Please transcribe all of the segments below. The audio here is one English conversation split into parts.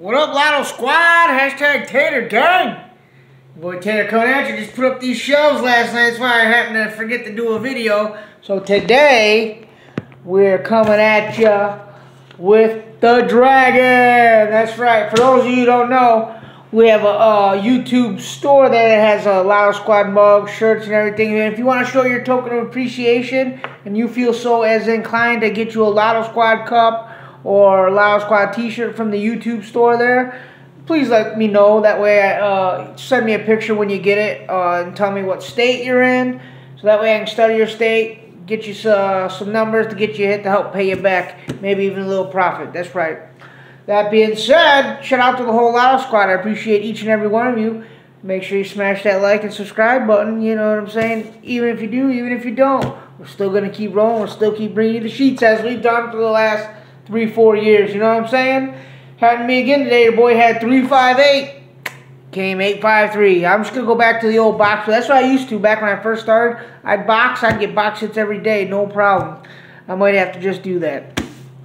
What up, Lotto Squad? Hashtag Tater Gang. Boy Tater coming at. Just put up these shelves last night. That's why I happened to forget to do a video. So today, we're coming at you with the Dragon. That's right. For those of you who don't know, we have a, a YouTube store that has a Lotto Squad mug, shirts, and everything. And if you want to show your token of appreciation and you feel so as inclined to get you a Lotto Squad cup, or Lotto Squad t-shirt from the YouTube store there, please let me know. That way, uh, send me a picture when you get it uh, and tell me what state you're in. So that way I can study your state, get you uh, some numbers to get you hit to help pay you back, maybe even a little profit. That's right. That being said, shout out to the whole Lotto Squad. I appreciate each and every one of you. Make sure you smash that like and subscribe button. You know what I'm saying? Even if you do, even if you don't, we're still going to keep rolling. We'll still keep bringing you the sheets as we've done for the last three, four years. You know what I'm saying? Having me again today. Your boy had 358. Came 853. I'm just going to go back to the old box. That's what I used to back when I first started. I'd box. I'd get box hits every day. No problem. I might have to just do that.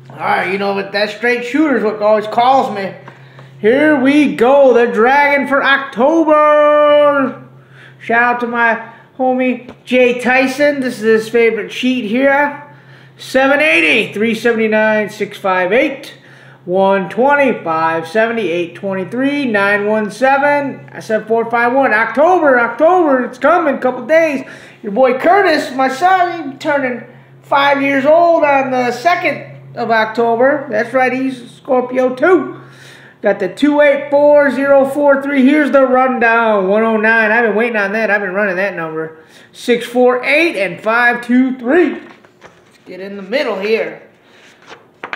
All right, you know, but that straight shooter is what always calls me. Here we go. The Dragon for October. Shout out to my homie Jay Tyson. This is his favorite sheet here. 780, 379, 658, 120, 570, 823, 917. I said 451. October, October, it's coming, couple days. Your boy Curtis, my son, turning five years old on the 2nd of October. That's right, he's Scorpio too. Got the 284043. Here's the rundown. 109. I've been waiting on that. I've been running that number. 648 and 523 get in the middle here.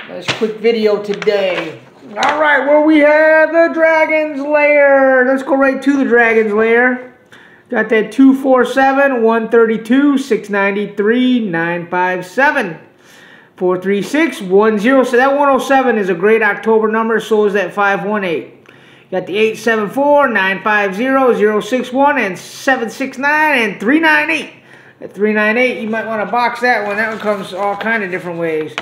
Nice quick video today. All right, where we have the Dragon's Lair. Let's go right to the Dragon's Lair. Got that 247, 132, 693, 957. 436, 10. So that 107 is a great October number. So is that 518. Got the 874, 950, 061, and 769, and 398. At 398, you might want to box that one. That one comes all kind of different ways.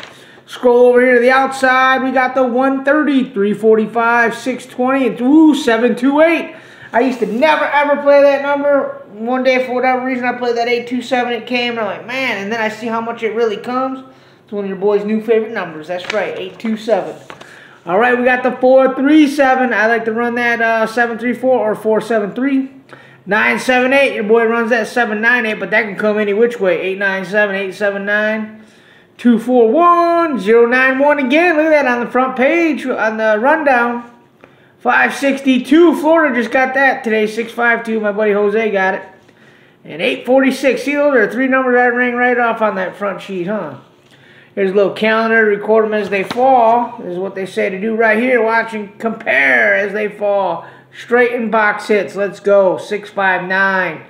Scroll over here to the outside. We got the 130, 345, 620, and ooh, 728. I used to never ever play that number. One day, for whatever reason, I played that 827. It came, and I'm like, man. And then I see how much it really comes. It's one of your boy's new favorite numbers. That's right, 827. All right, we got the 437. I like to run that uh, 734 or 473. 978, your boy runs that 798, but that can come any which way. 897, 879, 241, 091 again. Look at that on the front page on the rundown. 562, Florida just got that today. 652, my buddy Jose got it. And 846, see those are three numbers that ring right off on that front sheet, huh? Here's a little calendar, record them as they fall. This is what they say to do right here. Watch and compare as they fall. Straighten box hits. Let's go. 659.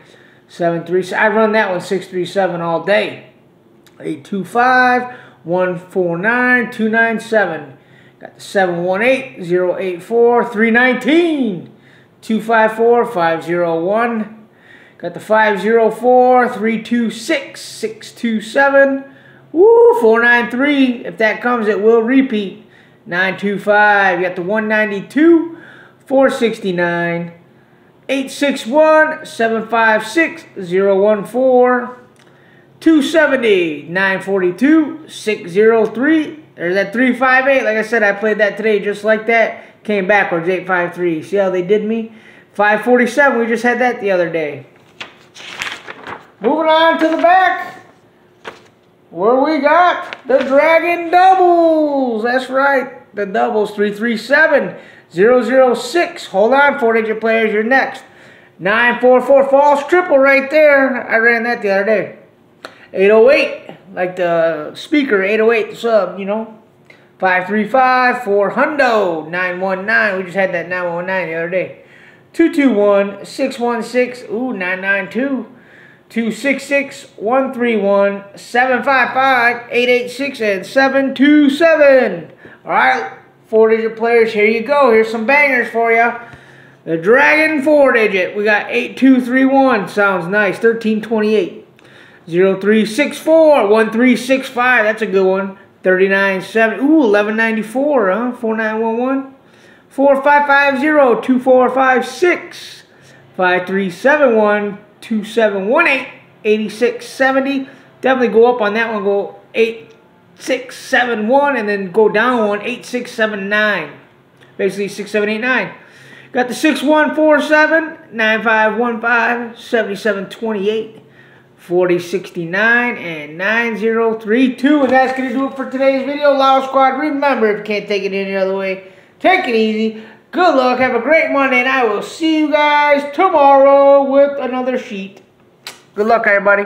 73. I run that one 637 all day. 825. 149. 297. Got the 718. 084. 319. 254. 501. Got the 504. 326. 627. Woo, 493. If that comes, it will repeat. 925. You got the 192. 469 861 756 014 270 942 603 there's that 358 like I said I played that today just like that. Came backwards 853 see how they did me? 547 we just had that the other day. Moving on to the back. Where we got the dragon doubles. That's right. The doubles 337 006. Hold on, four-digit players. You're next. 944 false triple right there. I ran that the other day. 808, like the speaker, 808 the sub, you know. 535 4 hundo 919. We just had that 919 the other day. 221 616. Ooh, 992. 266 131 755 886 and 727. All right. Four digit players, here you go. Here's some bangers for you. The Dragon four digit. We got 8231. Sounds nice. 1328. 0364. 1365. That's a good one. 397. Ooh, 1194, huh? 4911. 4550-2456, 5371-2718, 8670. Definitely go up on that one, go 8671, and then go down one, 8679. Basically 6789. Got the 6147, 9515, 7728. 4069 and 9032 and that's going to do it for today's video Lotto Squad remember if you can't take it any other way take it easy good luck have a great Monday and I will see you guys tomorrow with another sheet good luck everybody